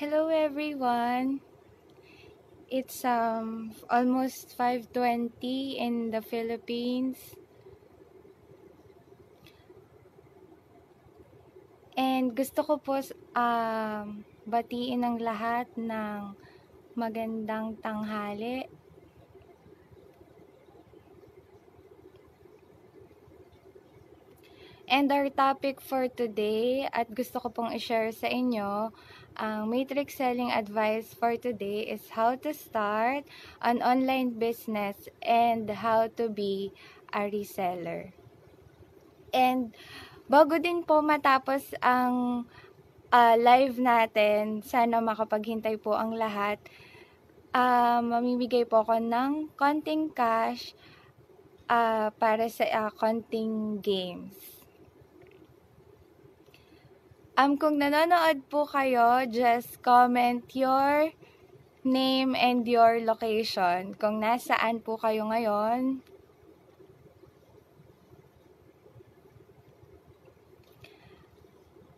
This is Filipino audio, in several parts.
Hello everyone. It's um almost 5:20 in the Philippines. And gusto ko po um batiin ang lahat ng magandang tanghali. And our topic for today at gusto ko pong i-share sa inyo ang matrix selling advice for today is how to start an online business and how to be a reseller. And bago din po matapos ang uh, live natin, sana makapaghintay po ang lahat. Uh, mamimigay po ako ng konting cash uh, para sa uh, konting games. Um, kung nanonood po kayo, just comment your name and your location. Kung nasaan po kayo ngayon.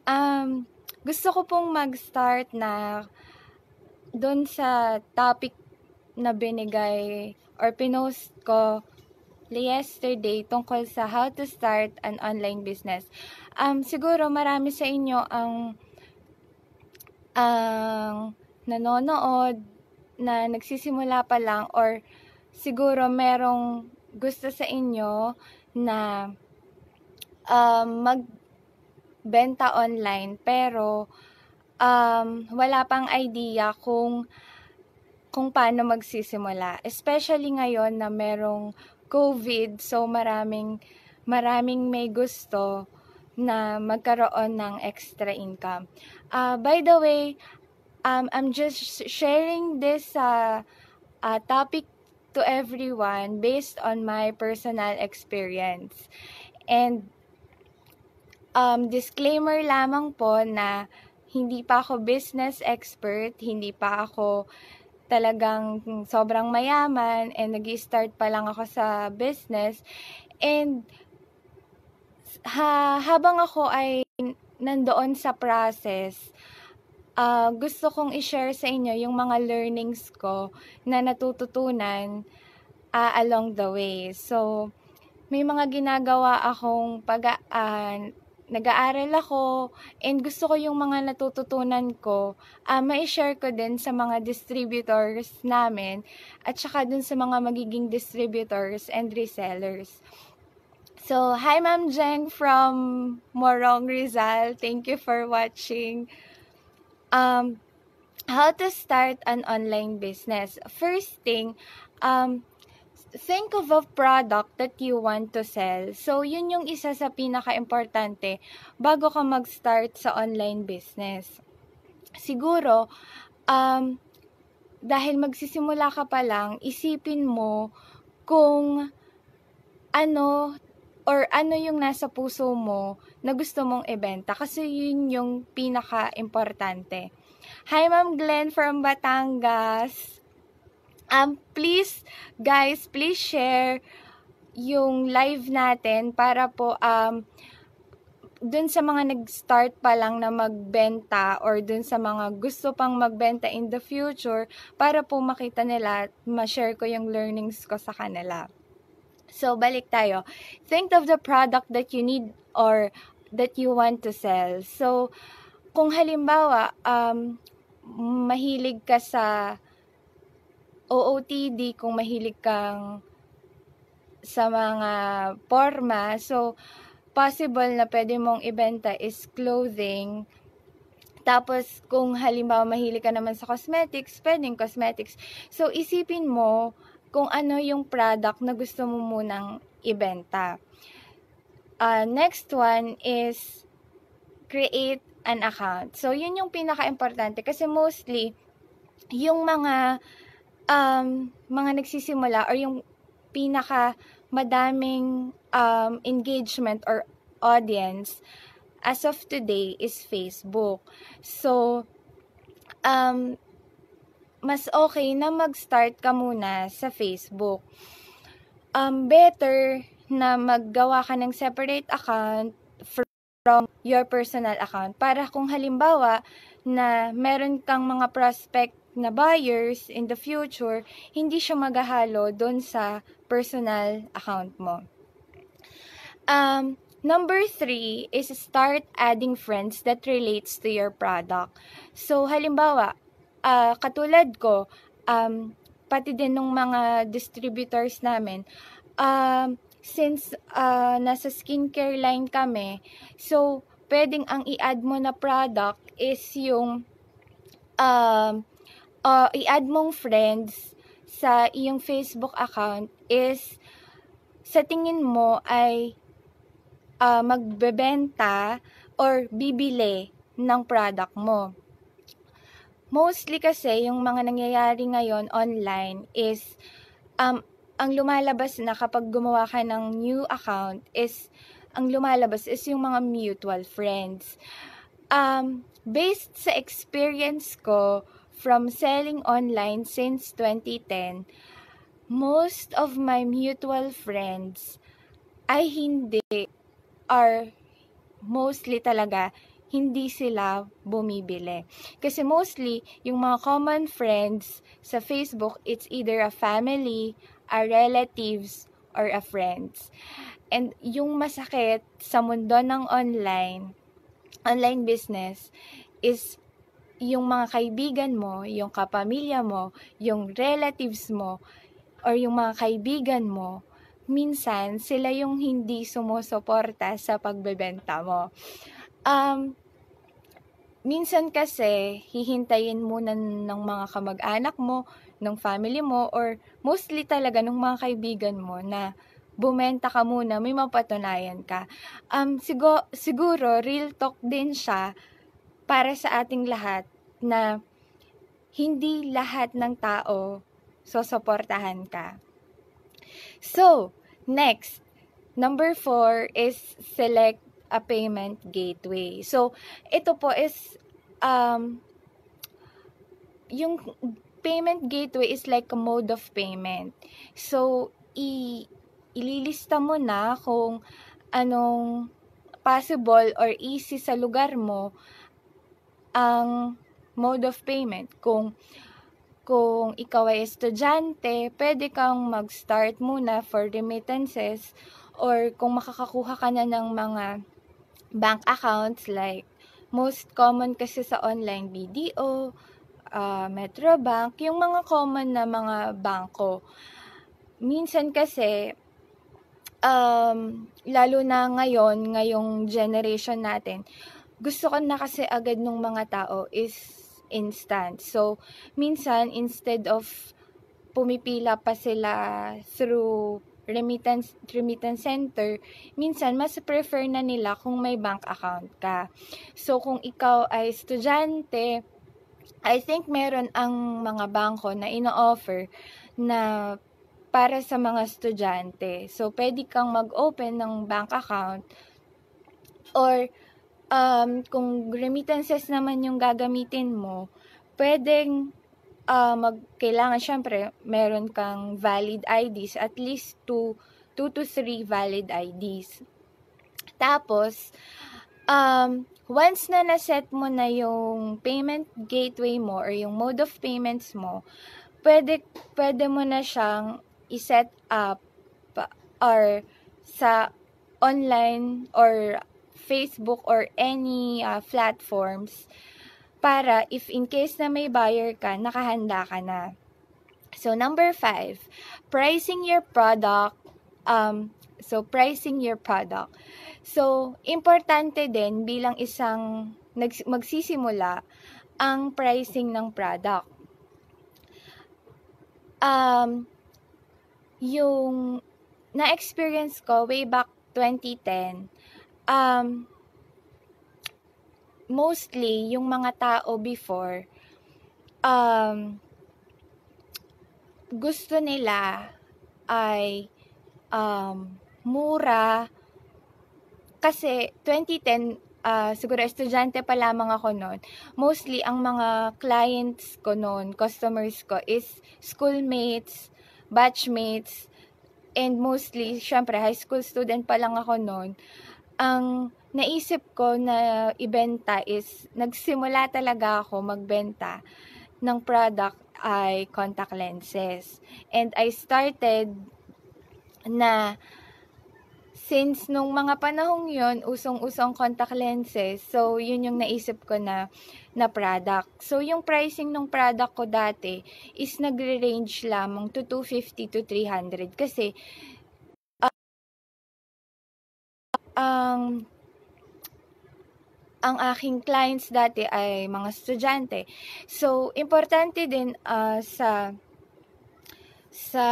Um, gusto ko pong mag-start na doon sa topic na binigay or pinost ko yesterday tungkol sa how to start an online business. Um, siguro marami sa inyo ang ang nanonood na nagsisimula pa lang or siguro merong gusto sa inyo na um, magbenta online pero um, wala pang idea kung kung paano magsisimula. Especially ngayon na merong COVID, so maraming maraming may gusto na magkaroon ng extra income. Uh, by the way, um, I'm just sharing this uh, uh, topic to everyone based on my personal experience. And um, disclaimer lamang po na hindi pa ako business expert, hindi pa ako talagang sobrang mayaman and nag start pa lang ako sa business. And ha, habang ako ay nandoon sa process, uh, gusto kong i-share sa inyo yung mga learnings ko na natututunan uh, along the way. So, may mga ginagawa akong pag uh, nag-aaral ako, and gusto ko yung mga natututunan ko, uh, ma-share ko din sa mga distributors namin, at saka dun sa mga magiging distributors and resellers. So, hi Ma'am Jeng from Morong Rizal. Thank you for watching. Um, how to start an online business. First thing, um, think of a product that you want to sell. So, yun yung isa sa pinaka-importante bago ka mag-start sa online business. Siguro, um, dahil magsisimula ka pa lang, isipin mo kung ano or ano yung nasa puso mo na gusto mong ibenta kasi yun yung pinaka-importante. Hi Ma'am Glenn from Batangas. Um, please, guys, please share yung live natin para po um, dun sa mga nag-start pa lang na magbenta or dun sa mga gusto pang magbenta in the future para po makita nila ma-share ko yung learnings ko sa kanila. So, balik tayo. Think of the product that you need or that you want to sell. So, kung halimbawa, um, mahilig ka sa OOTD kung mahilig kang sa mga forma. So, possible na pwede mong ibenta is clothing. Tapos, kung halimbawa mahilig ka naman sa cosmetics, pwedeng cosmetics. So, isipin mo kung ano yung product na gusto mo munang ibenta. Uh, next one is create an account. So, yun yung pinaka-importante kasi mostly, yung mga um, mga nagsisimula or yung pinaka madaming um, engagement or audience as of today is Facebook. So, um, mas okay na mag-start ka muna sa Facebook. Um, better na maggawa ka ng separate account from your personal account. Para kung halimbawa na meron kang mga prospect na buyers in the future, hindi siya maghahalo doon sa personal account mo. Um, number three is start adding friends that relates to your product. So, halimbawa, uh, katulad ko, um, pati din ng mga distributors namin, um, since uh, nasa skincare line kami, so, pwedeng ang i-add mo na product is yung um, uh, i-add mong friends sa iyong Facebook account is sa tingin mo ay uh, magbebenta or bibili ng product mo. Mostly kasi yung mga nangyayari ngayon online is um, ang lumalabas na kapag gumawa ka ng new account is ang lumalabas is yung mga mutual friends. Um, based sa experience ko from selling online since 2010, most of my mutual friends ay hindi are mostly talaga hindi sila bumibili. Kasi mostly, yung mga common friends sa Facebook, it's either a family, a relatives, or a friends. And yung masakit sa mundo ng online, online business, is yung mga kaibigan mo, yung kapamilya mo, yung relatives mo, or yung mga kaibigan mo, minsan sila yung hindi sumusuporta sa pagbebenta mo. Um, minsan kasi hihintayin muna ng mga kamag-anak mo, ng family mo, or mostly talaga ng mga kaibigan mo na bumenta ka muna, may mapatunayan ka. Um, siguro, siguro, real talk din siya para sa ating lahat na hindi lahat ng tao sosoportahan ka. So, Next, number four is select a payment gateway. So, ito po is, um, yung payment gateway is like a mode of payment. So, i ililista mo na kung anong possible or easy sa lugar mo ang mode of payment. Kung kung ikaw ay estudyante, pwede kang mag-start muna for remittances or kung makakakuha ka na ng mga bank accounts like most common kasi sa online BDO, uh, Metrobank, yung mga common na mga bangko. Minsan kasi, um, lalo na ngayon, ngayong generation natin, gusto ko na kasi agad ng mga tao is instant. So, minsan, instead of pumipila pa sila through remittance, remittance center, minsan, mas prefer na nila kung may bank account ka. So, kung ikaw ay estudyante, I think meron ang mga bangko na ino-offer na para sa mga estudyante. So, pwede kang mag-open ng bank account or um, kung remittances naman yung gagamitin mo, pwedeng uh, mag, kailangan syempre, meron kang valid IDs, at least 2 2 to 3 valid IDs. Tapos, um, once na naset mo na yung payment gateway mo or yung mode of payments mo, pwede, pwede mo na siyang iset up or sa online or Facebook or any uh, platforms para if in case na may buyer ka, nakahanda ka na. So, number five, pricing your product. Um, so, pricing your product. So, importante din bilang isang magsisimula ang pricing ng product. Um, yung na-experience ko way back 2010, um, mostly, yung mga tao before, um, gusto nila ay um, mura. Kasi 2010 uh, siguro estudyante pa lamang ako noon mostly ang mga clients ko noon customers ko is schoolmates batchmates and mostly syempre high school student pa lang ako noon ang naisip ko na ibenta is nagsimula talaga ako magbenta ng product ay contact lenses. And I started na since nung mga panahong yon usong-usong contact lenses, so yun yung naisip ko na na product. So yung pricing ng product ko dati is nagre-range lamang to 250 to 300 kasi ang ang aking clients dati ay mga estudyante. So, importante din uh, sa sa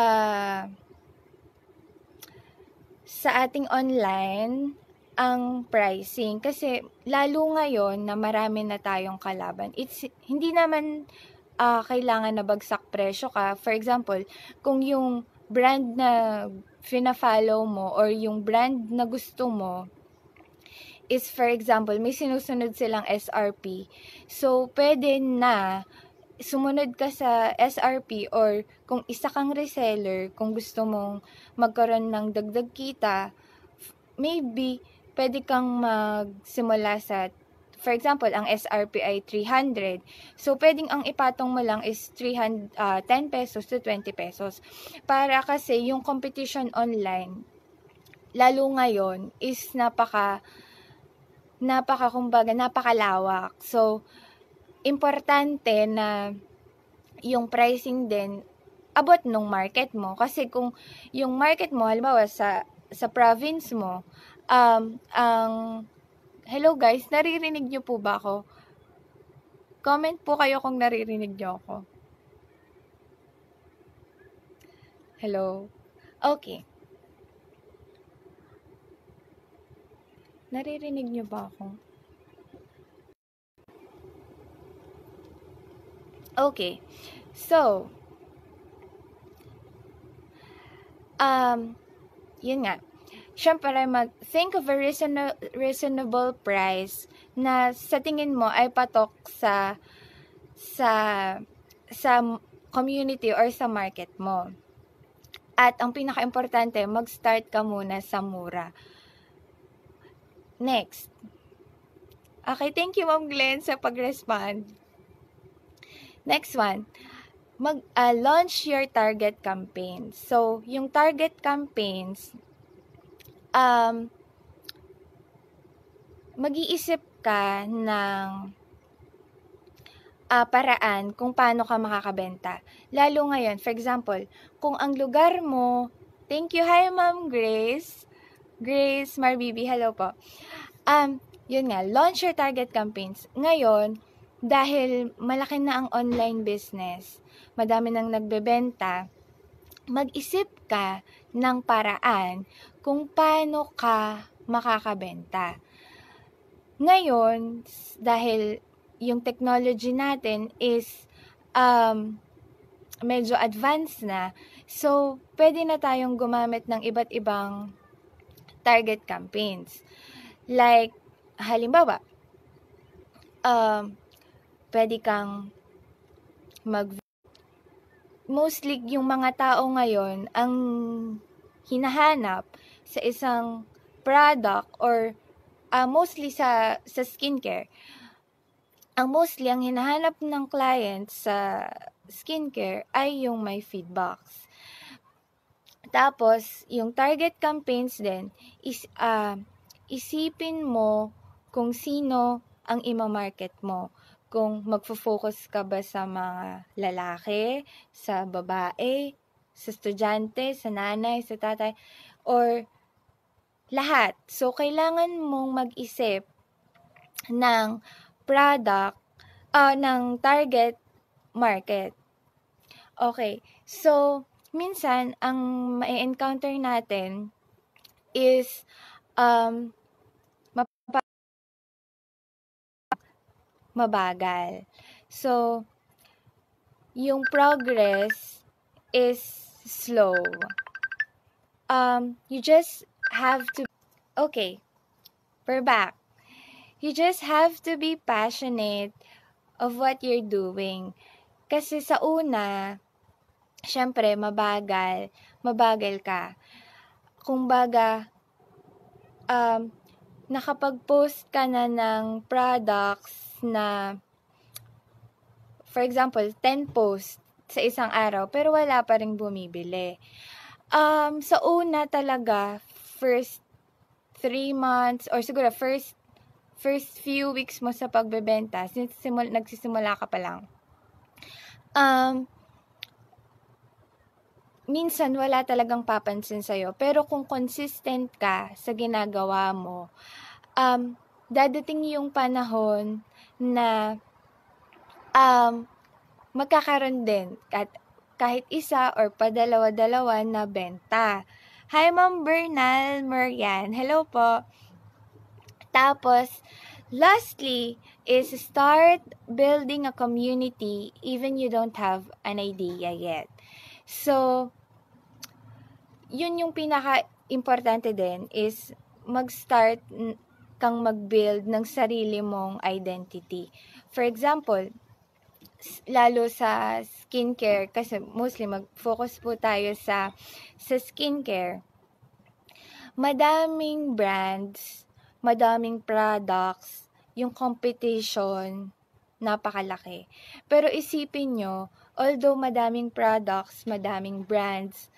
sa ating online ang pricing kasi lalo ngayon na marami na tayong kalaban. It's hindi naman uh, kailangan na bagsak presyo ka. For example, kung yung brand na fina-follow mo or yung brand na gusto mo is for example, may sinusunod silang SRP. So, pwede na sumunod ka sa SRP or kung isa kang reseller, kung gusto mong magkaroon ng dagdag kita, maybe pwede kang magsimula sa For example, ang SRP ay 300. So, pwedeng ang ipatong mo lang is 300, uh, 10 pesos to 20 pesos. Para kasi yung competition online, lalo ngayon, is napaka, napaka, kumbaga, napakalawak. So, importante na yung pricing din abot nung market mo. Kasi kung yung market mo, halimbawa sa, sa province mo, um, ang Hello guys, naririnig niyo po ba ako? Comment po kayo kung naririnig niyo ako. Hello? Okay. Naririnig niyo ba ako? Okay. So, um, yun nga syempre mag-think of a reasonable price na sa tingin mo ay patok sa sa sa community or sa market mo. At ang pinaka-importante, mag-start ka muna sa mura. Next. Okay, thank you Ma'am Glenn sa pag-respond. Next one, mag uh, launch your target campaigns. So, yung target campaigns um, mag-iisip ka ng uh, paraan kung paano ka makakabenta. Lalo ngayon, for example, kung ang lugar mo, thank you, hi Ma'am Grace, Grace Marbibi, hello po. Um, yun nga, launch your target campaigns. Ngayon, dahil malaki na ang online business, madami nang nagbebenta, mag-isip ka ng paraan kung paano ka makakabenta. Ngayon, dahil yung technology natin is um, medyo advanced na, so pwede na tayong gumamit ng iba't ibang target campaigns. Like, halimbawa, um, pwede kang mag mostly yung mga tao ngayon ang hinahanap sa isang product or uh, mostly sa sa skincare. Ang mostly ang hinahanap ng client sa skincare ay yung may feedbacks. Tapos, yung target campaigns din is uh, isipin mo kung sino ang ima-market mo. Kung magfo-focus ka ba sa mga lalaki, sa babae, sa estudyante, sa nanay, sa tatay, or lahat. So, kailangan mong mag-isip ng product, uh, ng target market. Okay. So, minsan, ang ma-encounter natin is um, mabagal. So, yung progress is slow. Um, you just have to, okay, we're back. You just have to be passionate of what you're doing. Kasi sa una, syempre, mabagal, mabagal ka. Kung baga, um, nakapag-post ka na ng products na for example, 10 posts sa isang araw, pero wala pa rin bumibili. Um, sa una talaga, first 3 months, or siguro first first few weeks mo sa pagbebenta, since simul- nagsisimula ka pa lang, um, minsan wala talagang papansin sa'yo. Pero kung consistent ka sa ginagawa mo, um, dadating yung panahon na um, magkakaroon din at kahit isa or padalawa-dalawa na benta. Hi, Ma'am Bernal Marian. Hello po. Tapos, lastly, is start building a community even you don't have an idea yet. So, yun yung pinaka-importante din is mag-start kang mag-build ng sarili mong identity. For example, lalo sa skincare kasi mostly mag-focus po tayo sa sa skincare. Madaming brands, madaming products, yung competition napakalaki. Pero isipin nyo, although madaming products, madaming brands,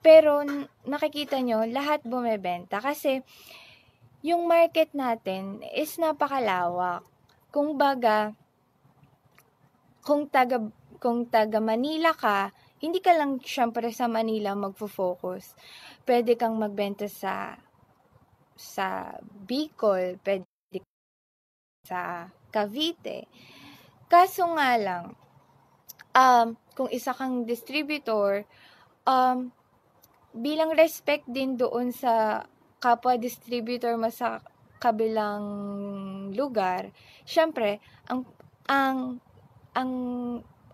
pero nakikita nyo, lahat bumebenta kasi yung market natin is napakalawak. Kung baga, kung taga kung taga Manila ka, hindi ka lang syempre sa Manila magfo-focus. Pwede kang magbenta sa sa Bicol, pwede sa Cavite. Kaso nga lang, um, kung isa kang distributor, um, bilang respect din doon sa kapwa distributor mo sa kabilang lugar, syempre, ang ang ang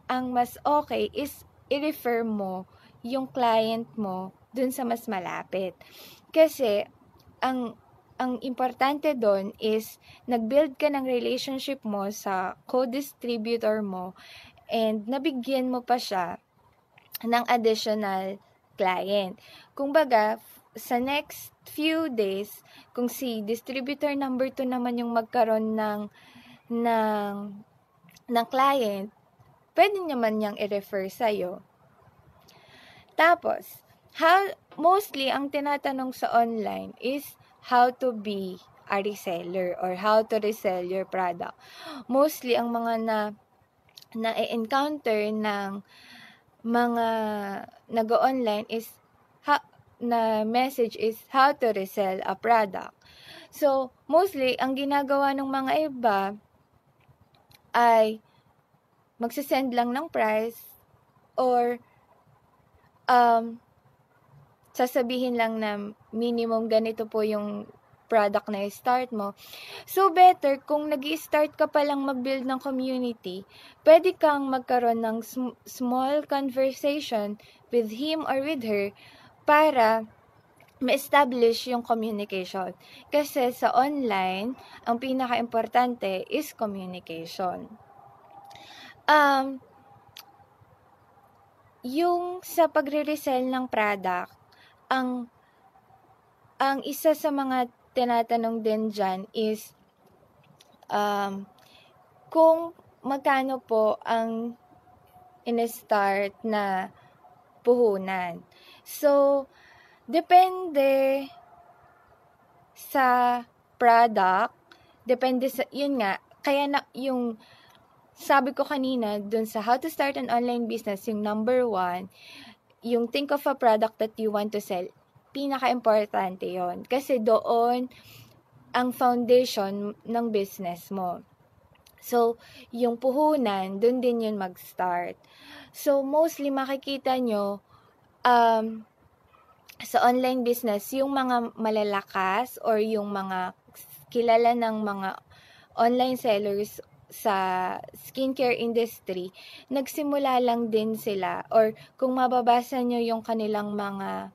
ang mas okay is i-refer mo yung client mo dun sa mas malapit. Kasi ang ang importante doon is nag-build ka ng relationship mo sa co-distributor mo and nabigyan mo pa siya ng additional client. Kung baga, sa next few days, kung si distributor number 2 naman yung magkaroon ng ng ng client, pwede naman niyang i-refer sa'yo. Tapos, how, mostly, ang tinatanong sa online is how to be a reseller or how to resell your product. Mostly, ang mga na na-encounter ng mga nag-online is ha, na message is how to resell a product. So, mostly, ang ginagawa ng mga iba ay magsisend lang ng price or um, sasabihin lang na minimum ganito po yung product na i-start mo. So, better kung nag start ka pa lang mag-build ng community, pwede kang magkaroon ng sm- small conversation with him or with her para ma-establish yung communication. Kasi sa online, ang pinaka-importante is communication. Um, yung sa pagre-resell ng product, ang ang isa sa mga tinatanong din dyan is um, kung magkano po ang in-start na puhunan. So, Depende sa product, depende sa, yun nga, kaya na, yung, sabi ko kanina, dun sa how to start an online business, yung number one, yung think of a product that you want to sell, pinaka-importante yon Kasi doon, ang foundation ng business mo. So, yung puhunan, dun din yun mag-start. So, mostly makikita nyo, um, sa online business, yung mga malalakas or yung mga kilala ng mga online sellers sa skincare industry, nagsimula lang din sila or kung mababasa nyo yung kanilang mga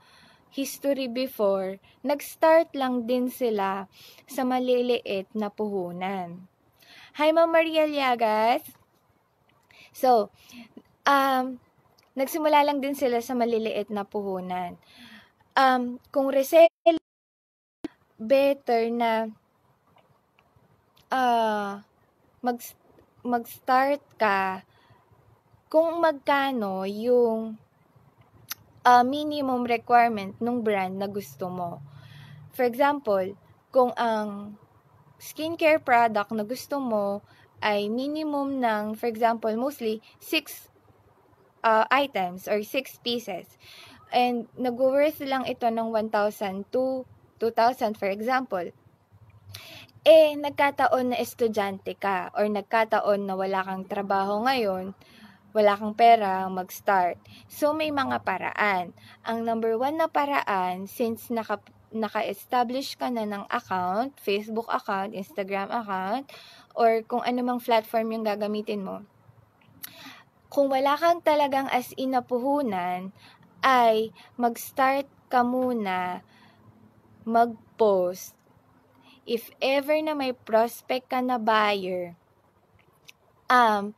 history before, nag-start lang din sila sa maliliit na puhunan. Hi, Ma'am Maria Liagas! So, um, nagsimula lang din sila sa maliliit na puhunan um, kung resell, better na uh, mag mag-start ka kung magkano yung uh, minimum requirement ng brand na gusto mo. For example, kung ang skincare product na gusto mo ay minimum ng, for example, mostly 6 uh, items or 6 pieces. And nag-worth lang ito ng 1,000 to 2,000 for example. Eh, nagkataon na estudyante ka or nagkataon na wala kang trabaho ngayon, wala kang pera mag-start. So, may mga paraan. Ang number one na paraan, since naka, naka-establish ka na ng account, Facebook account, Instagram account, or kung anumang platform yung gagamitin mo, kung wala kang talagang as in na puhunan, ay mag-start ka muna mag-post. If ever na may prospect ka na buyer, um,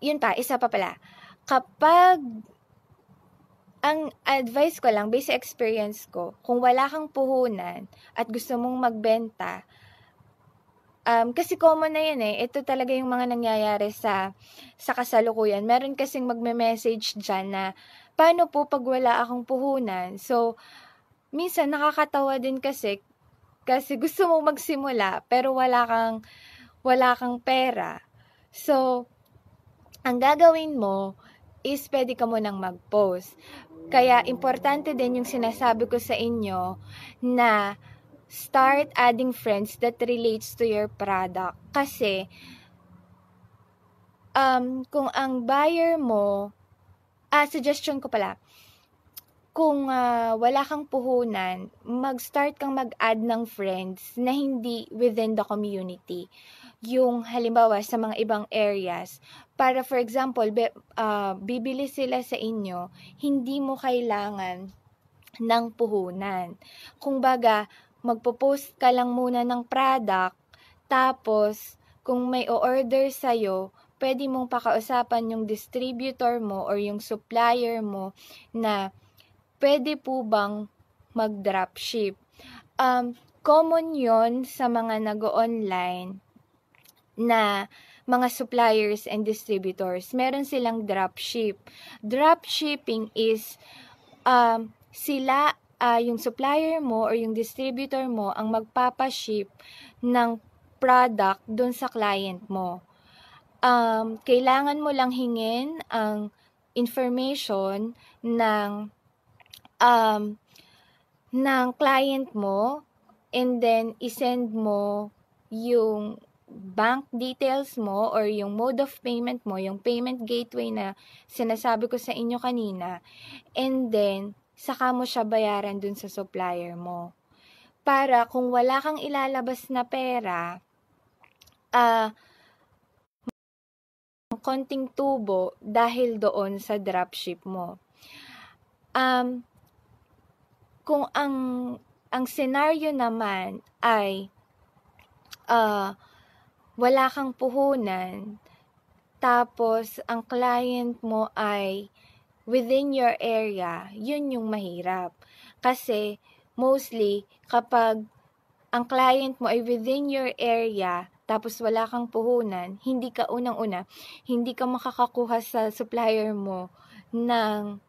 yun pa, isa pa pala, kapag ang advice ko lang, based sa experience ko, kung wala kang puhunan at gusto mong magbenta, um, kasi common na yan eh. Ito talaga yung mga nangyayari sa, sa kasalukuyan. Meron kasing magme-message dyan na, paano po pag wala akong puhunan? So, minsan nakakatawa din kasi, kasi gusto mong magsimula, pero wala kang, wala kang pera. So, ang gagawin mo is pwede ka mo nang mag-post. Kaya importante din yung sinasabi ko sa inyo na start adding friends that relates to your product. Kasi um, kung ang buyer mo, ah, suggestion ko pala, kung uh, wala kang puhunan, mag-start kang mag-add ng friends na hindi within the community. Yung halimbawa sa mga ibang areas, para for example, be, uh, bibili sila sa inyo, hindi mo kailangan ng puhunan. Kung baga, magpo-post ka lang muna ng product, tapos kung may o-order sa'yo, pwede mong pakausapan yung distributor mo or yung supplier mo na pwede po bang mag-dropship. Um, common yon sa mga nag-online na mga suppliers and distributors, meron silang dropship. Dropshipping is um, sila, uh, yung supplier mo or yung distributor mo ang magpapaship ng product doon sa client mo. Um, kailangan mo lang hingin ang information ng um, ng client mo and then isend mo yung bank details mo or yung mode of payment mo, yung payment gateway na sinasabi ko sa inyo kanina, and then, saka mo siya bayaran dun sa supplier mo. Para kung wala kang ilalabas na pera, ah, uh, konting tubo dahil doon sa dropship mo. Um, kung ang ang scenario naman ay uh, wala kang puhunan, tapos ang client mo ay within your area, yun yung mahirap. Kasi mostly kapag ang client mo ay within your area, tapos wala kang puhunan, hindi ka unang-una, hindi ka makakakuha sa supplier mo ng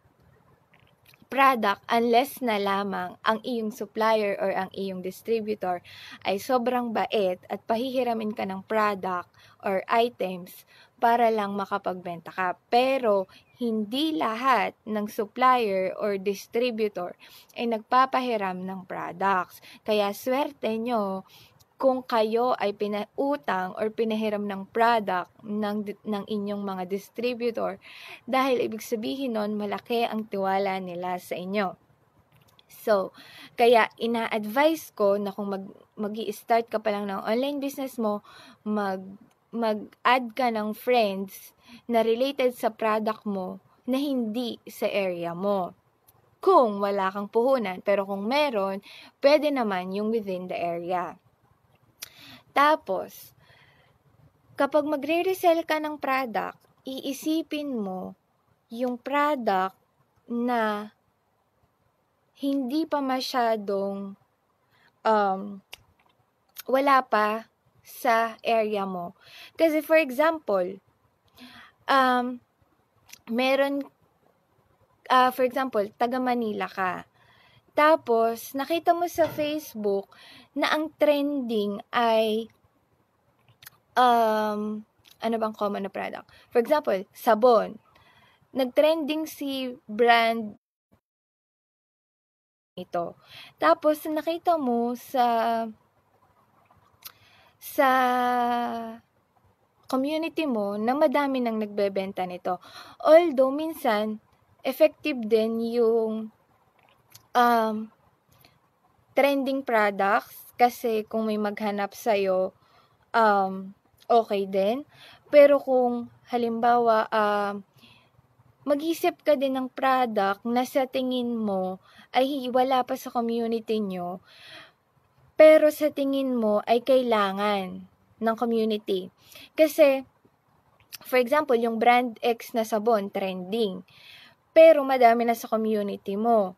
product unless na lamang ang iyong supplier or ang iyong distributor ay sobrang bait at pahihiramin ka ng product or items para lang makapagbenta ka. Pero hindi lahat ng supplier or distributor ay nagpapahiram ng products. Kaya swerte nyo kung kayo ay pinautang or pinahiram ng product ng, ng inyong mga distributor dahil ibig sabihin nun malaki ang tiwala nila sa inyo. So, kaya ina-advise ko na kung mag, mag start ka pa lang ng online business mo, mag, mag-add ka ng friends na related sa product mo na hindi sa area mo. Kung wala kang puhunan, pero kung meron, pwede naman yung within the area. Tapos, kapag magre-resell ka ng product, iisipin mo yung product na hindi pa masyadong um, wala pa sa area mo. Kasi for example, um, meron, uh, for example, taga Manila ka. Tapos, nakita mo sa Facebook na ang trending ay um, ano bang common na product? For example, sabon. Nag-trending si brand ito. Tapos, nakita mo sa sa community mo na madami nang nagbebenta nito. Although, minsan, effective din yung um, trending products kasi kung may maghanap sa'yo, um, okay din. Pero kung halimbawa, um, mag-isip ka din ng product na sa tingin mo ay wala pa sa community nyo, pero sa tingin mo ay kailangan ng community. Kasi, for example, yung brand X na sabon, trending. Pero madami na sa community mo.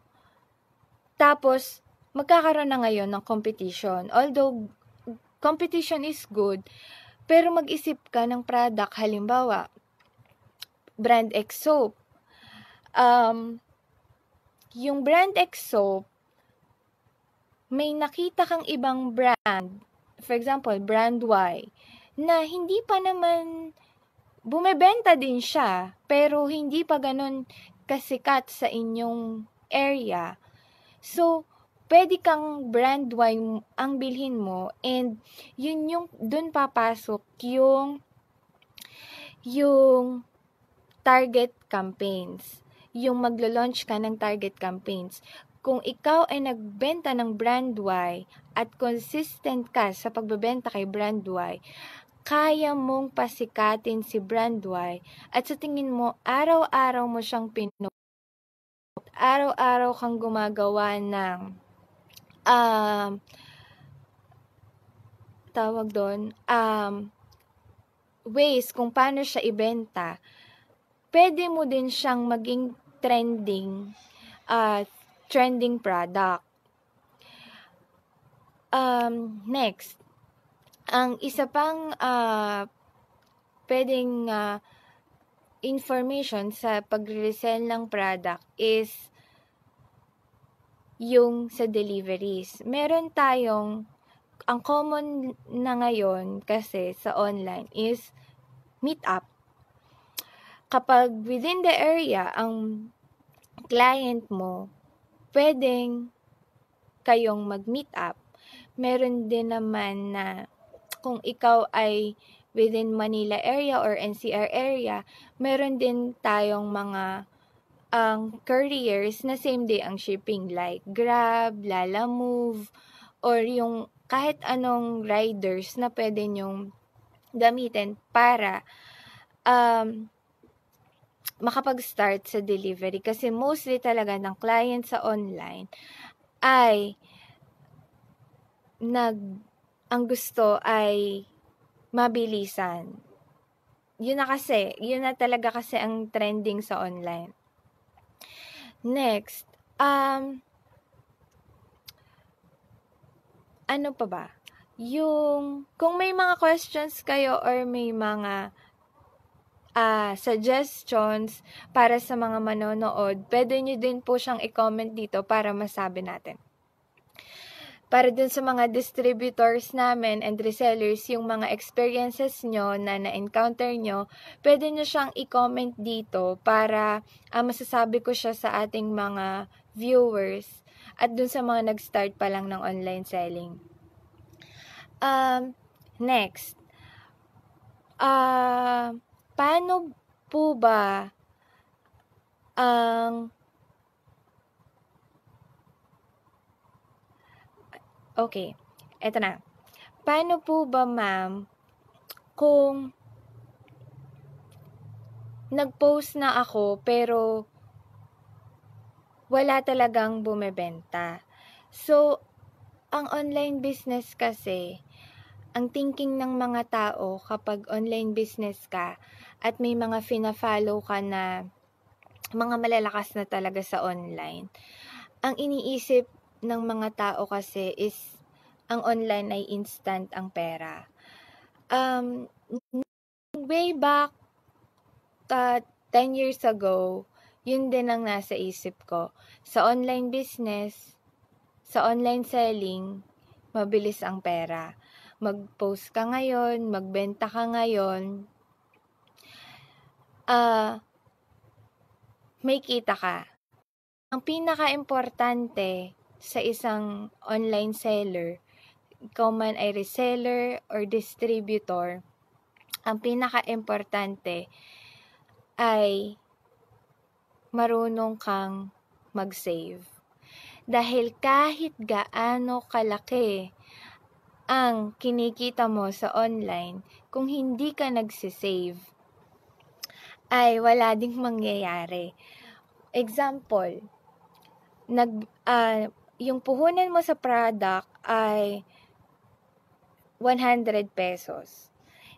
Tapos, magkakaroon na ngayon ng competition. Although, competition is good, pero mag-isip ka ng product, halimbawa, brand X soap. Um, yung brand X soap, may nakita kang ibang brand for example, brand Y, na hindi pa naman bumebenta din siya, pero hindi pa ganun kasikat sa inyong area. So, pwede kang brand Y ang bilhin mo and yun yung dun papasok yung yung target campaigns. Yung maglo-launch ka ng target campaigns. Kung ikaw ay nagbenta ng brand Y at consistent ka sa pagbebenta kay brand Y, kaya mong pasikatin si brand Y at sa tingin mo, araw-araw mo siyang pinu araw-araw kang gumagawa ng um, tawag doon, um, ways kung paano siya ibenta, pwede mo din siyang maging trending uh, trending product. Um, next, ang isa pang uh, pwedeng uh, information sa pag-resell ng product is yung sa deliveries. Meron tayong, ang common na ngayon kasi sa online is meet up. Kapag within the area, ang client mo pwedeng kayong mag-meet up. Meron din naman na kung ikaw ay within Manila area or NCR area, meron din tayong mga ang couriers na same day ang shipping like Grab, Lala Move, or yung kahit anong riders na pwede nyong gamitin para um, makapag-start sa delivery kasi mostly talaga ng client sa online ay nag ang gusto ay mabilisan. Yun na kasi, yun na talaga kasi ang trending sa online. Next, um, ano pa ba? Yung, kung may mga questions kayo or may mga uh, suggestions para sa mga manonood, pwede nyo din po siyang i-comment dito para masabi natin. Para dun sa mga distributors namin and resellers, yung mga experiences nyo na na-encounter nyo, pwede nyo siyang i-comment dito para uh, masasabi ko siya sa ating mga viewers at dun sa mga nag-start pa lang ng online selling. Um, next. Uh, paano po ba ang Okay, eto na. Paano po ba, ma'am, kung nag-post na ako pero wala talagang bumebenta? So, ang online business kasi, ang thinking ng mga tao kapag online business ka, at may mga fina-follow ka na mga malalakas na talaga sa online. Ang iniisip ng mga tao kasi is ang online ay instant ang pera. Um, way back uh, 10 years ago, yun din ang nasa isip ko. Sa online business, sa online selling, mabilis ang pera. Mag-post ka ngayon, magbenta ka ngayon, uh, may kita ka. Ang pinaka-importante sa isang online seller, ikaw man ay reseller or distributor, ang pinaka-importante ay marunong kang mag-save. Dahil kahit gaano kalaki ang kinikita mo sa online, kung hindi ka nagsisave, ay wala ding mangyayari. Example, nag, uh, yung puhunan mo sa product ay 100 pesos.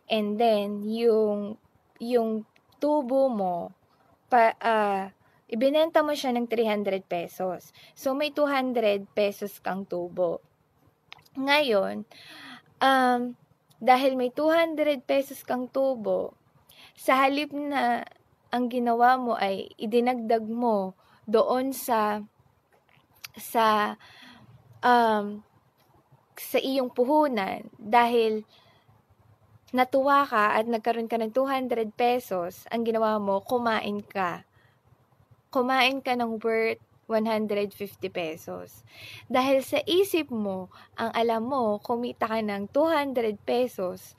And then, yung, yung tubo mo, pa, uh, ibinenta mo siya ng 300 pesos. So, may 200 pesos kang tubo. Ngayon, um, dahil may 200 pesos kang tubo, sa halip na ang ginawa mo ay idinagdag mo doon sa sa um, sa iyong puhunan dahil natuwa ka at nagkaroon ka ng 200 pesos, ang ginawa mo, kumain ka. Kumain ka ng worth 150 pesos. Dahil sa isip mo, ang alam mo, kumita ka ng 200 pesos,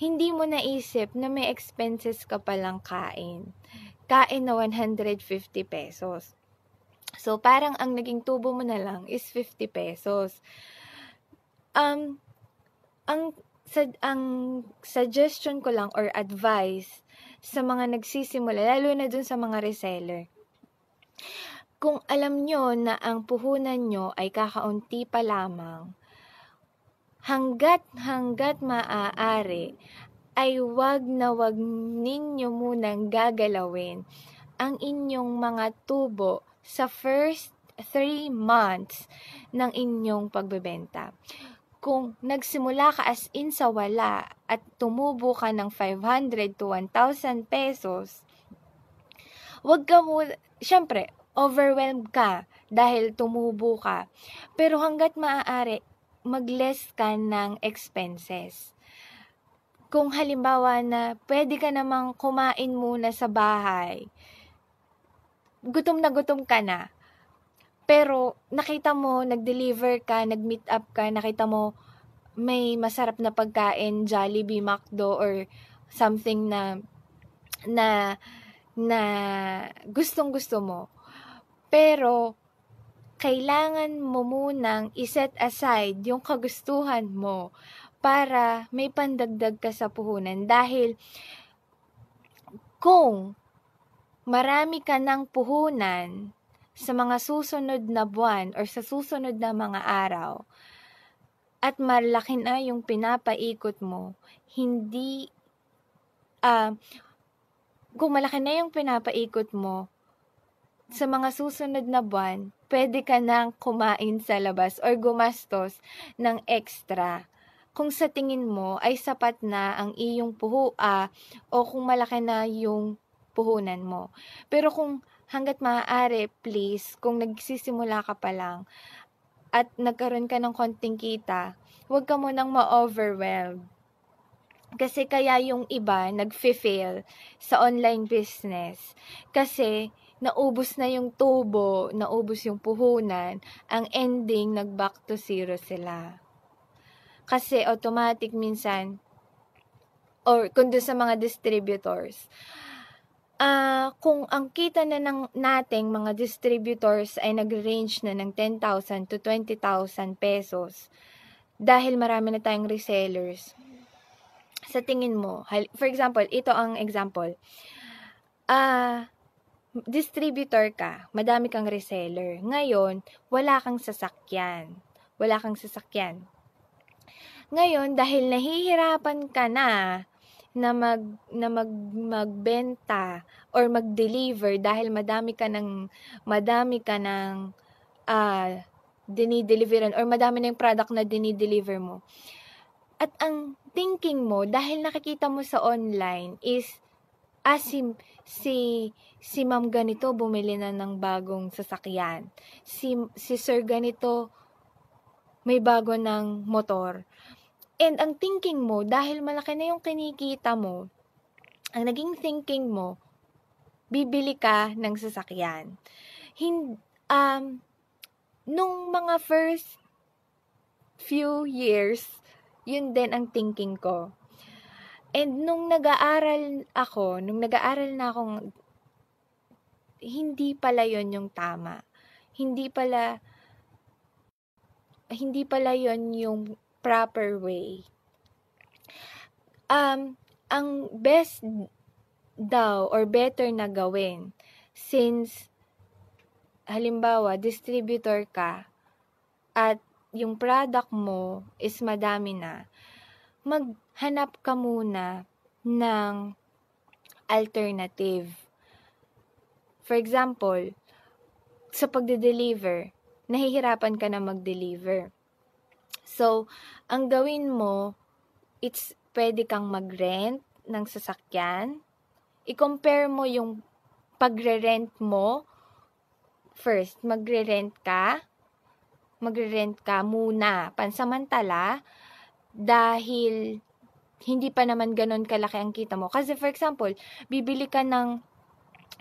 hindi mo naisip na may expenses ka palang kain. Kain na 150 pesos. So, parang ang naging tubo mo na lang is 50 pesos. Um, ang, sa, ang suggestion ko lang or advice sa mga nagsisimula, lalo na dun sa mga reseller, kung alam nyo na ang puhunan nyo ay kakaunti pa lamang, hanggat hanggat maaari ay wag na wag ninyo munang gagalawin ang inyong mga tubo sa first 3 months ng inyong pagbebenta. Kung nagsimula ka as in sa wala at tumubo ka ng 500 to 1,000 pesos, wag ka mo, syempre, overwhelmed ka dahil tumubo ka. Pero hanggat maaari, mag-less ka ng expenses. Kung halimbawa na pwede ka namang kumain muna sa bahay, gutom na gutom ka na, pero nakita mo, nag-deliver ka, nag-meet up ka, nakita mo may masarap na pagkain, Jollibee, McDo, or something na na na gustong gusto mo. Pero kailangan mo munang iset aside yung kagustuhan mo para may pandagdag ka sa puhunan dahil kung marami ka ng puhunan sa mga susunod na buwan or sa susunod na mga araw at malaki na yung pinapaikot mo, hindi uh, kung malaki na yung pinapaikot mo, sa mga susunod na buwan, pwede ka nang kumain sa labas or gumastos ng extra. Kung sa tingin mo ay sapat na ang iyong puhua o kung malaki na yung puhunan mo. Pero kung hanggat maaari, please, kung nagsisimula ka pa lang at nagkaroon ka ng konting kita, huwag ka munang ma-overwhelmed. Kasi kaya yung iba nag-fail sa online business. Kasi naubos na yung tubo, naubos yung puhunan, ang ending, nag-back to zero sila. Kasi automatic minsan, or kung sa mga distributors, uh, kung ang kita na ng nating mga distributors ay nag-range na ng 10,000 to 20,000 pesos, dahil marami na tayong resellers, sa tingin mo, for example, ito ang example, ah, uh, distributor ka, madami kang reseller. Ngayon, wala kang sasakyan. Wala kang sasakyan. Ngayon, dahil nahihirapan ka na na mag na mag magbenta or mag-deliver dahil madami ka ng madami ka ng uh, dinideliveran or madami na yung product na dinideliver mo. At ang thinking mo, dahil nakikita mo sa online is, ah, si, si, si ma'am ganito bumili na ng bagong sasakyan. Si, si sir ganito may bago ng motor. And ang thinking mo, dahil malaki na yung kinikita mo, ang naging thinking mo, bibili ka ng sasakyan. Hin, um, nung mga first few years, yun din ang thinking ko. And nung nag-aaral ako, nung nag-aaral na akong, hindi pala yon yung tama. Hindi pala, hindi pala yon yung proper way. Um, ang best daw or better na gawin since halimbawa distributor ka at yung product mo is madami na maghanap ka muna ng alternative. For example, sa pagde-deliver, nahihirapan ka na mag-deliver. So, ang gawin mo, it's pwede kang mag-rent ng sasakyan. I-compare mo yung pagre-rent mo. First, magre-rent ka. Magre-rent ka muna, pansamantala, dahil hindi pa naman ganun kalaki ang kita mo. Kasi for example, bibili ka ng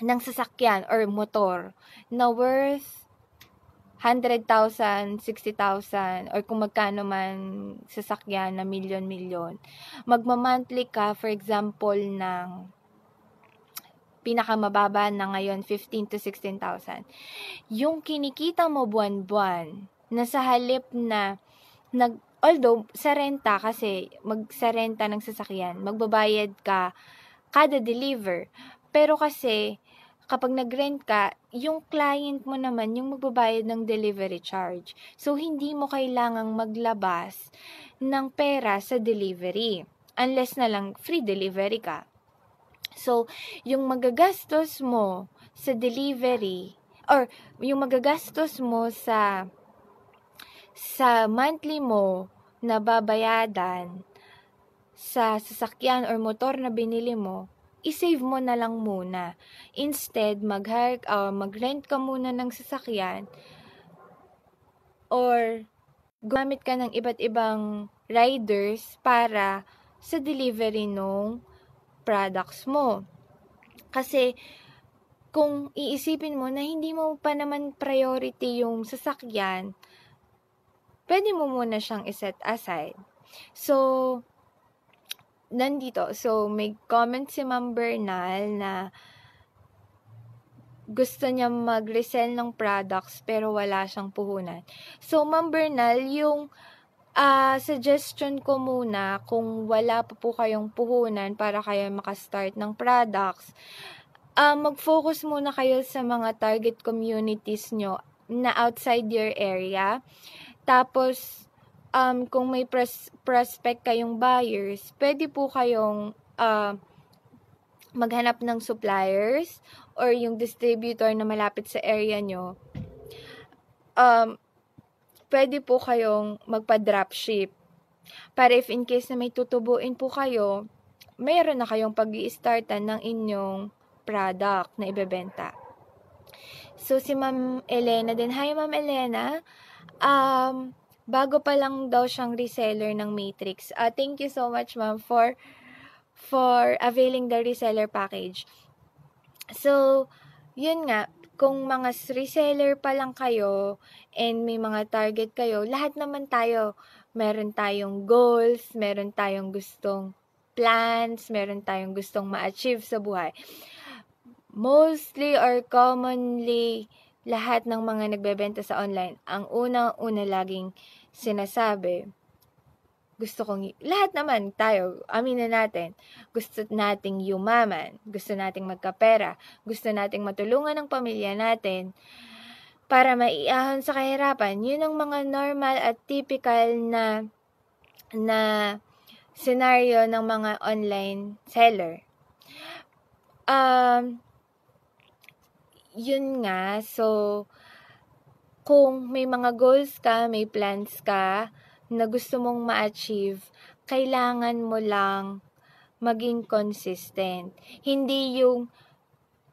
ng sasakyan or motor na worth 100,000, 60,000, or kung magkano man sasakyan na milyon-milyon. Magma-monthly ka, for example, ng pinakamababa na ngayon, 15 to 16,000. Yung kinikita mo buwan-buwan, na sa halip na, nag, although, sa renta, kasi mag, sa renta ng sasakyan, magbabayad ka kada deliver. Pero kasi, kapag nag-rent ka, yung client mo naman yung magbabayad ng delivery charge. So, hindi mo kailangang maglabas ng pera sa delivery. Unless na lang free delivery ka. So, yung magagastos mo sa delivery, or yung magagastos mo sa sa monthly mo na babayadan sa sasakyan or motor na binili mo, i-save mo na lang muna. Instead, mag-hire, uh, mag-rent ka muna ng sasakyan or gumamit ka ng iba't ibang riders para sa delivery ng products mo. Kasi, kung iisipin mo na hindi mo pa naman priority yung sasakyan, pwede mo muna siyang iset aside. So, nandito. So, may comment si Ma'am Bernal na gusto niya mag-resell ng products pero wala siyang puhunan. So, Ma'am Bernal, yung uh, suggestion ko muna kung wala pa po kayong puhunan para kayo makastart ng products, uh, mag-focus muna kayo sa mga target communities nyo na outside your area. Tapos, um, kung may pros- prospect kayong buyers, pwede po kayong uh, maghanap ng suppliers or yung distributor na malapit sa area nyo. Um, pwede po kayong magpa-dropship. Para if in case na may tutubuin po kayo, mayroon na kayong pag startan ng inyong product na ibebenta. So, si Ma'am Elena din. Hi, Ma'am Elena. Um, bago pa lang daw siyang reseller ng Matrix. Uh, thank you so much, ma'am, for for availing the reseller package. So, yun nga, kung mga reseller pa lang kayo and may mga target kayo, lahat naman tayo, meron tayong goals, meron tayong gustong plans, meron tayong gustong ma-achieve sa buhay. Mostly or commonly, lahat ng mga nagbebenta sa online, ang unang-una laging sinasabi, gusto kong, lahat naman tayo, aminin natin, gusto nating yumaman, gusto nating magkapera, gusto nating matulungan ng pamilya natin, para maiahon sa kahirapan. Yun ang mga normal at typical na na scenario ng mga online seller. Um, yun nga, so, kung may mga goals ka, may plans ka na gusto mong ma-achieve, kailangan mo lang maging consistent. Hindi yung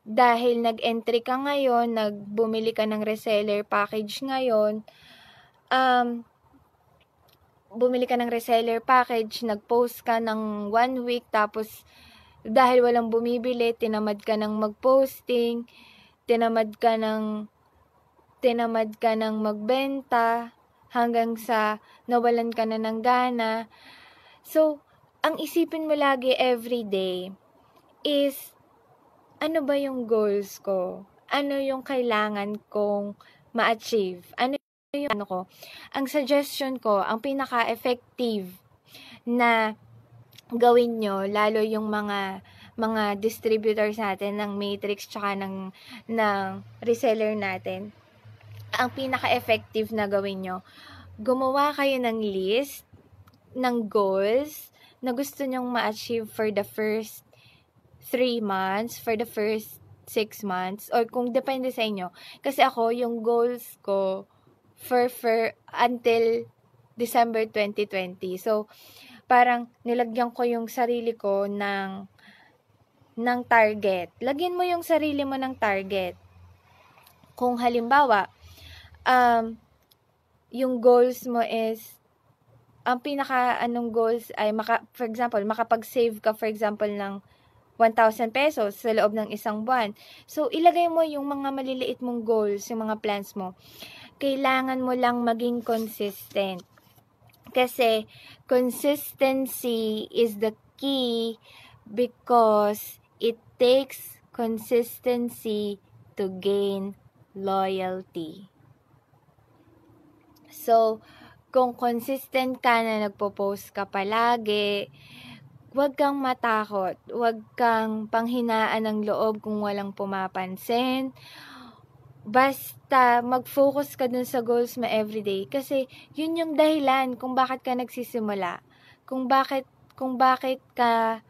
dahil nag-entry ka ngayon, nagbumili ka ng reseller package ngayon, um, bumili ka ng reseller package, nag-post ka ng one week, tapos dahil walang bumibili, tinamad ka ng mag-posting, tinamad ka ng tinamad ka ng magbenta, hanggang sa nawalan ka na ng gana. So, ang isipin mo lagi every day is ano ba yung goals ko? Ano yung kailangan kong ma-achieve? Ano yung ano ko? Ang suggestion ko, ang pinaka-effective na gawin nyo, lalo yung mga mga distributors natin ng Matrix tsaka ng, ng reseller natin, ang pinaka-effective na gawin nyo, gumawa kayo ng list ng goals na gusto nyong ma-achieve for the first three months, for the first six months, or kung depende sa inyo. Kasi ako, yung goals ko for, for until December 2020. So, parang nilagyan ko yung sarili ko ng ng target. Lagyan mo yung sarili mo ng target. Kung halimbawa, um, yung goals mo is ang pinaka anong goals ay maka, for example, makapag-save ka for example ng 1,000 pesos sa loob ng isang buwan. So, ilagay mo yung mga maliliit mong goals, yung mga plans mo. Kailangan mo lang maging consistent. Kasi, consistency is the key because it takes consistency to gain loyalty. So, kung consistent ka na nagpo-post ka palagi, huwag kang matakot. Huwag kang panghinaan ng loob kung walang pumapansin. Basta mag-focus ka dun sa goals mo everyday. Kasi yun yung dahilan kung bakit ka nagsisimula. Kung bakit, kung bakit ka,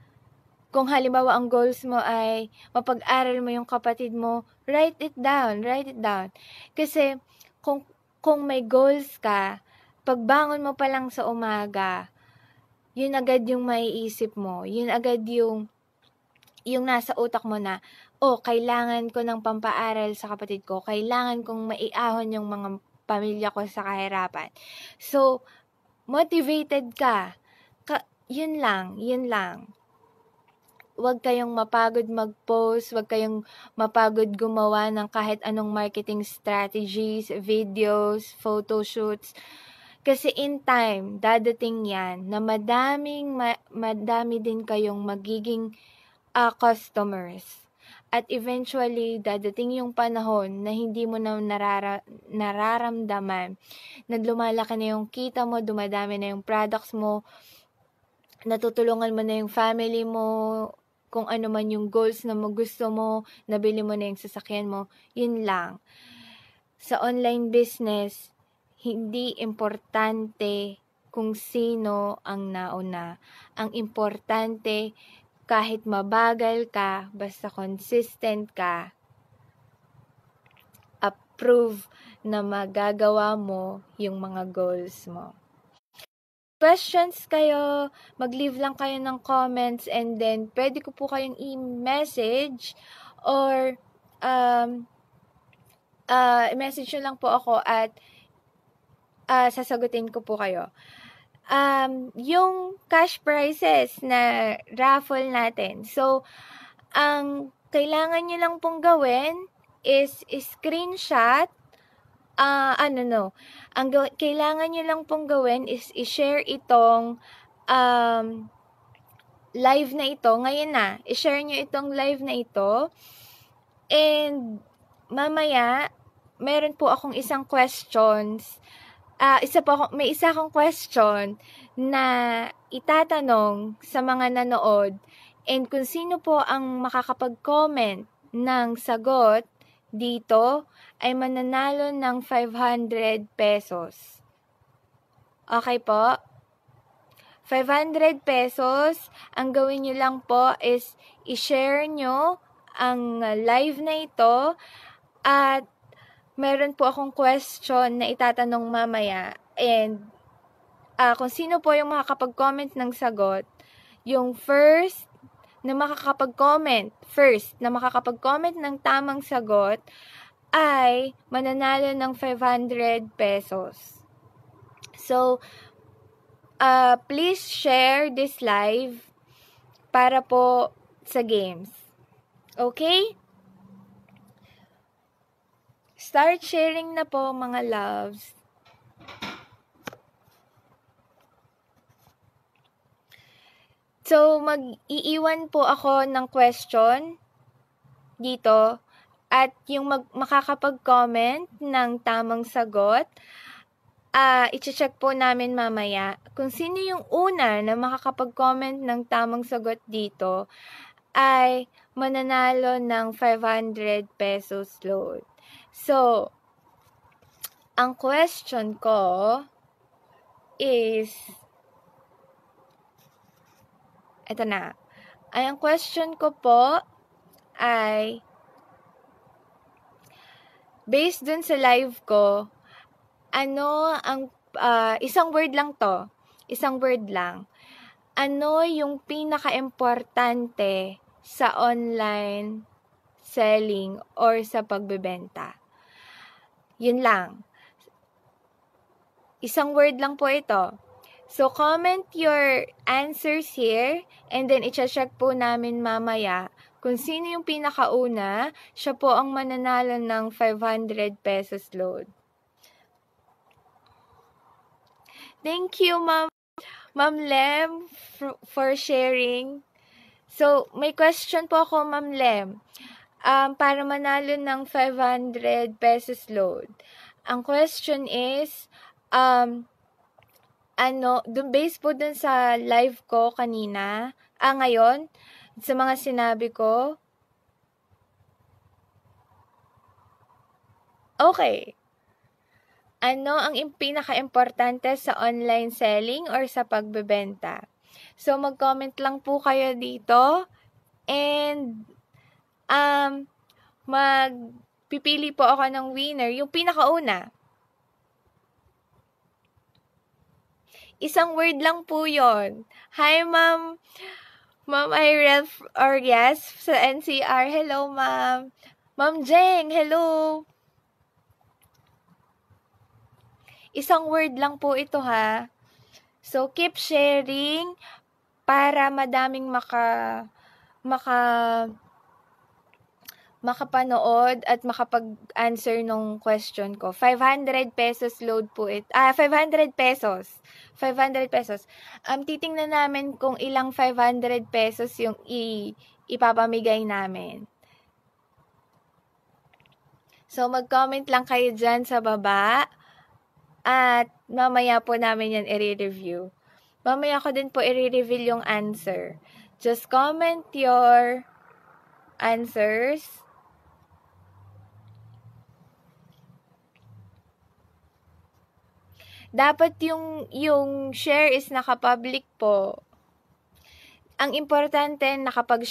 kung halimbawa ang goals mo ay mapag-aral mo yung kapatid mo, write it down, write it down. Kasi kung, kung may goals ka, pagbangon mo pa lang sa umaga, yun agad yung maiisip mo. Yun agad yung yung nasa utak mo na, oh, kailangan ko ng pampaaral sa kapatid ko. Kailangan kong maiahon yung mga pamilya ko sa kahirapan. So, motivated ka. ka yun lang, yun lang. Huwag kayong mapagod mag-post, huwag kayong mapagod gumawa ng kahit anong marketing strategies, videos, photoshoots. Kasi in time, dadating yan na madaming, ma- madami din kayong magiging uh, customers. At eventually, dadating yung panahon na hindi mo na narara- nararamdaman na lumalaki na yung kita mo, dumadami na yung products mo, natutulungan mo na yung family mo, kung ano man yung goals na mo gusto mo, nabili mo na yung sasakyan mo, yun lang. Sa online business, hindi importante kung sino ang nauna. Ang importante, kahit mabagal ka, basta consistent ka, approve na magagawa mo yung mga goals mo. Questions kayo, mag-leave lang kayo ng comments and then pwede ko po kayong i-message or um, uh, message nyo lang po ako at uh, sasagutin ko po kayo. Um, yung cash prizes na raffle natin. So, ang kailangan nyo lang pong gawin is screenshot uh, ano no, ang kailangan nyo lang pong gawin is i-share itong um, live na ito, ngayon na, i-share nyo itong live na ito, and mamaya, meron po akong isang questions. Uh, isa po ako, may isa akong question na itatanong sa mga nanood. And kung sino po ang makakapag-comment ng sagot dito ay mananalo ng 500 pesos. Okay po? 500 pesos, ang gawin nyo lang po is i-share nyo ang live na ito at meron po akong question na itatanong mamaya and uh, kung sino po yung makakapag-comment ng sagot, yung first na makakapag-comment, first na makakapag-comment ng tamang sagot, ay mananalo ng 500 pesos. So, uh, please share this live para po sa games. Okay? Start sharing na po mga loves. So, mag-iiwan po ako ng question dito at yung mag- makakapag-comment ng tamang sagot, uh, i-check po namin mamaya kung sino yung una na makakapag-comment ng tamang sagot dito ay mananalo ng 500 pesos load. So, ang question ko is, ito na. Ay, ang question ko po ay, based dun sa live ko, ano ang, uh, isang word lang to, isang word lang. Ano yung pinaka-importante sa online selling or sa pagbebenta? Yun lang. Isang word lang po ito. So, comment your answers here and then i-check po namin mamaya kung sino yung pinakauna, siya po ang mananalo ng 500 pesos load. Thank you, Ma'am Ma'am Lem, for sharing. So, may question po ako, Ma'am Lem. Um, para manalo ng 500 pesos load. Ang question is, um, ano, dun base po dun sa live ko kanina, ah, ngayon, sa mga sinabi ko, okay, ano ang pinaka-importante sa online selling or sa pagbebenta? So, mag-comment lang po kayo dito. And, um, magpipili po ako ng winner. Yung pinakauna. Isang word lang po yon. Hi, ma'am. Ma'am Irel yes, sa NCR. Hello, ma'am. Ma'am Jeng, hello. Isang word lang po ito ha. So, keep sharing para madaming maka maka makapanood at makapag-answer nung question ko. 500 pesos load po it. Ah, 500 pesos. 500 pesos. Um, titingnan namin kung ilang 500 pesos yung i ipapamigay namin. So, mag-comment lang kayo dyan sa baba. At mamaya po namin yan i-review. Mamaya ko din po i-reveal yung answer. Just comment your answers. Dapat yung, yung share is naka-public po. Ang importante, nakapag